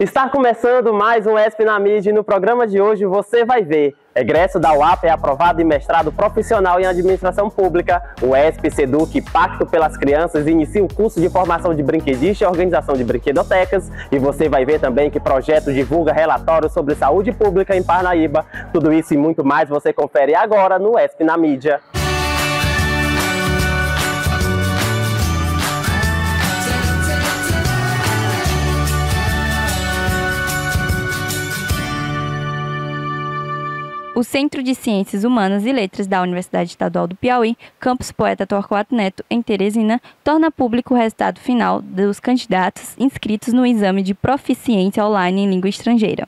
Está começando mais um ESP na mídia e no programa de hoje você vai ver. Egresso da UAP é aprovado em mestrado profissional em administração pública. O ESP Seduc Pacto pelas Crianças inicia o curso de formação de brinquedista e organização de brinquedotecas. E você vai ver também que projeto divulga relatório sobre saúde pública em Parnaíba. Tudo isso e muito mais você confere agora no ESP na mídia. O Centro de Ciências Humanas e Letras da Universidade Estadual do Piauí, Campus Poeta Torquato Neto, em Teresina, torna público o resultado final dos candidatos inscritos no exame de proficiência online em língua estrangeira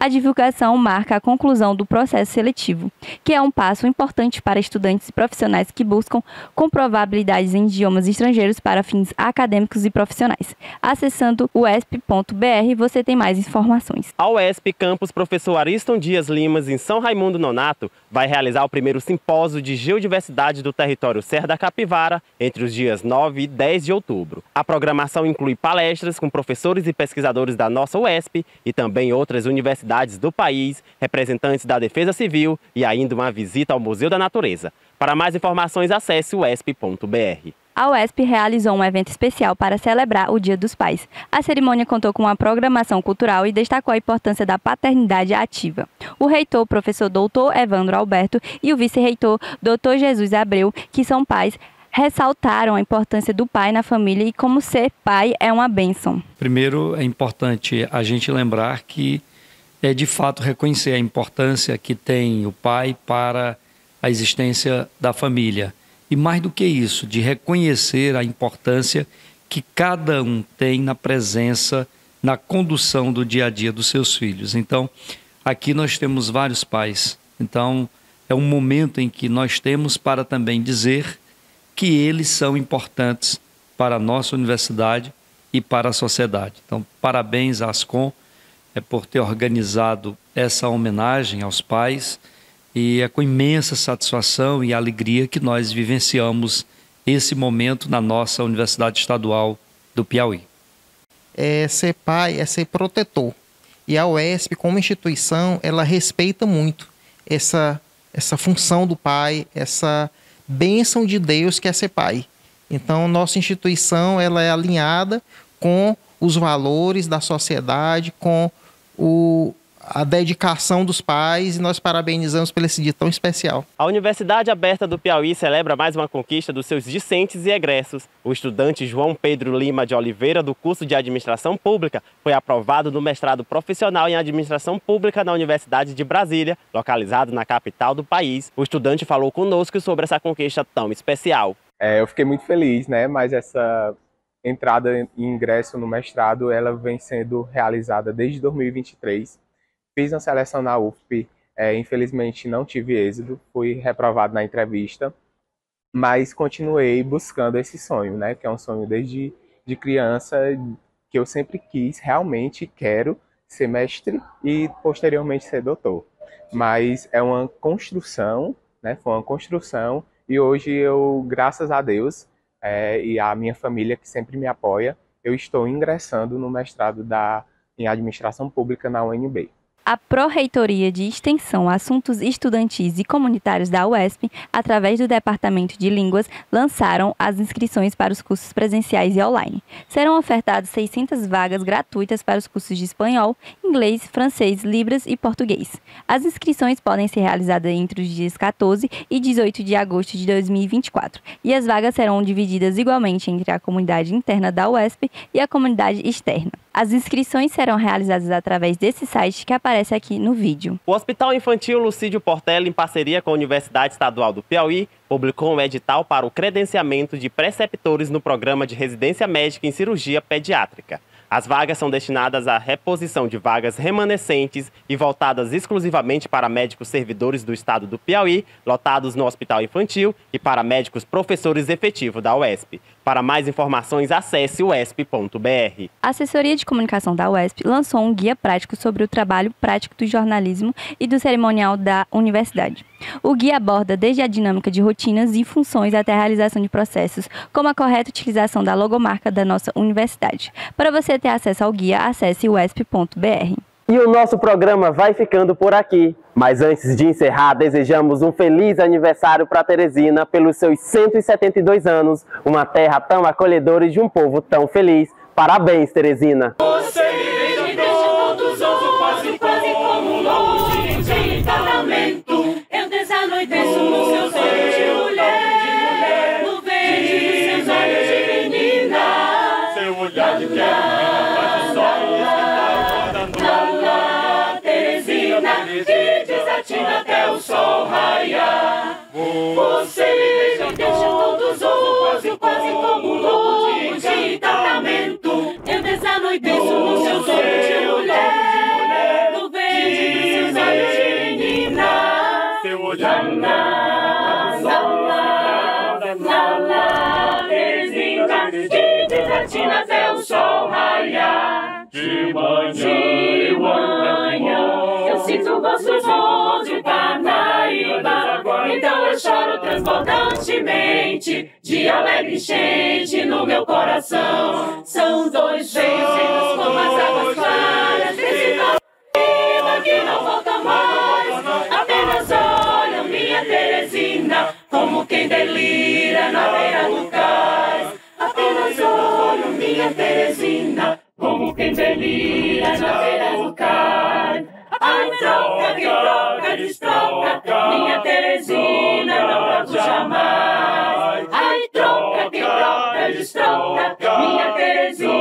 a divulgação marca a conclusão do processo seletivo, que é um passo importante para estudantes e profissionais que buscam comprovar habilidades em idiomas estrangeiros para fins acadêmicos e profissionais. Acessando o esp.br você tem mais informações. A UESP Campus Professor Ariston Dias Limas, em São Raimundo Nonato, vai realizar o primeiro simpósio de geodiversidade do território Serra da Capivara entre os dias 9 e 10 de outubro. A programação inclui palestras com professores e pesquisadores da nossa UESP e também outras universidades universidades do país, representantes da Defesa Civil e ainda uma visita ao Museu da Natureza. Para mais informações, acesse uesp.br. A UESP realizou um evento especial para celebrar o Dia dos Pais. A cerimônia contou com uma programação cultural e destacou a importância da paternidade ativa. O reitor, professor doutor Evandro Alberto, e o vice-reitor, doutor Jesus Abreu, que são pais, ressaltaram a importância do pai na família e como ser pai é uma bênção. Primeiro, é importante a gente lembrar que é de fato reconhecer a importância que tem o pai para a existência da família. E mais do que isso, de reconhecer a importância que cada um tem na presença, na condução do dia a dia dos seus filhos. Então, aqui nós temos vários pais. Então, é um momento em que nós temos para também dizer que eles são importantes para a nossa universidade e para a sociedade. Então, parabéns Ascom é por ter organizado essa homenagem aos pais e é com imensa satisfação e alegria que nós vivenciamos esse momento na nossa Universidade Estadual do Piauí. É ser pai é ser protetor. E a UESP, como instituição, ela respeita muito essa, essa função do pai, essa bênção de Deus que é ser pai. Então, nossa instituição ela é alinhada com os valores da sociedade, com o, a dedicação dos pais e nós parabenizamos pelo esse dia tão especial. A Universidade Aberta do Piauí celebra mais uma conquista dos seus discentes e egressos. O estudante João Pedro Lima de Oliveira, do curso de Administração Pública, foi aprovado no mestrado profissional em Administração Pública na Universidade de Brasília, localizado na capital do país. O estudante falou conosco sobre essa conquista tão especial. É, eu fiquei muito feliz, né? Mas essa entrada e ingresso no mestrado, ela vem sendo realizada desde 2023. Fiz uma seleção na UFP, é, infelizmente não tive êxito, fui reprovado na entrevista, mas continuei buscando esse sonho, né, que é um sonho desde de criança que eu sempre quis, realmente quero ser mestre e posteriormente ser doutor. Mas é uma construção, né, foi uma construção e hoje eu, graças a Deus, é, e a minha família que sempre me apoia, eu estou ingressando no mestrado da, em administração pública na UNB a Pró-Reitoria de Extensão, Assuntos Estudantis e Comunitários da UESP, através do Departamento de Línguas, lançaram as inscrições para os cursos presenciais e online. Serão ofertadas 600 vagas gratuitas para os cursos de espanhol, inglês, francês, libras e português. As inscrições podem ser realizadas entre os dias 14 e 18 de agosto de 2024, e as vagas serão divididas igualmente entre a comunidade interna da UESP e a comunidade externa. As inscrições serão realizadas através desse site que aparece aqui no vídeo. O Hospital Infantil Lucídio Portela, em parceria com a Universidade Estadual do Piauí, publicou um edital para o credenciamento de preceptores no programa de residência médica em cirurgia pediátrica. As vagas são destinadas à reposição de vagas remanescentes e voltadas exclusivamente para médicos servidores do estado do Piauí, lotados no Hospital Infantil, e para médicos professores efetivos da UESP. Para mais informações, acesse uesp.br. A Assessoria de Comunicação da UESP lançou um guia prático sobre o trabalho prático do jornalismo e do cerimonial da universidade. O guia aborda desde a dinâmica de rotinas e funções até a realização de processos, como a correta utilização da logomarca da nossa universidade. Para você ter acesso ao guia, acesse uesp.br. E o nosso programa vai ficando por aqui. Mas antes de encerrar, desejamos um feliz aniversário para Teresina pelos seus 172 anos, uma terra tão acolhedora e de um povo tão feliz. Parabéns, Teresina! Você. Eu desanoiteço no desatina até o sol raiar. Você me deixa todos os quase como um novo de casamento. Eu desanoiteço no seu sonho de mulher, no verde dos seus olhos de menina. Seu olhar de Lá, lá, lá, lá, Teresina, que desatina até o sol raiar. de manhã De manhã eu sinto o gosto de choro transbordantemente, de alegre enchente no meu coração. São dois beijos como as águas claras desse Parnaíba que não volta mais. Apenas olham minha Teresina, como quem delira na beira do cais. Apenas olham minha Teresina, como quem delira na beira do cais. Troca, que troca, destroca, minha Teresina, não troco jamais. Ai, troca, que troca, destroca, minha Teresina,